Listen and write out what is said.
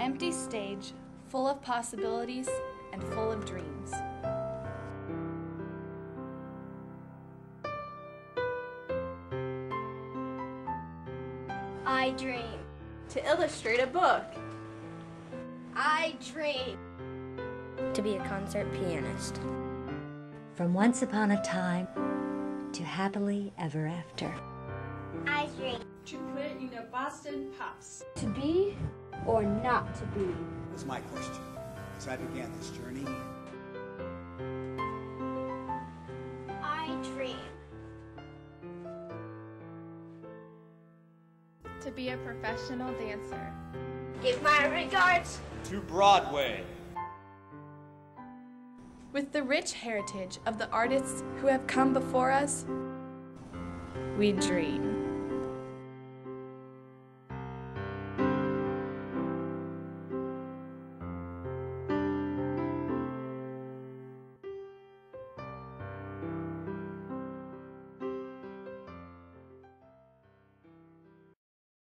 An empty stage full of possibilities and full of dreams. I dream. To illustrate a book. I dream. To be a concert pianist. From once upon a time to happily ever after. I dream. To play in the Boston Pops. To be or not to be? Was my question as I began this journey. I dream. To be a professional dancer. Give my regards to Broadway. With the rich heritage of the artists who have come before us, we dream.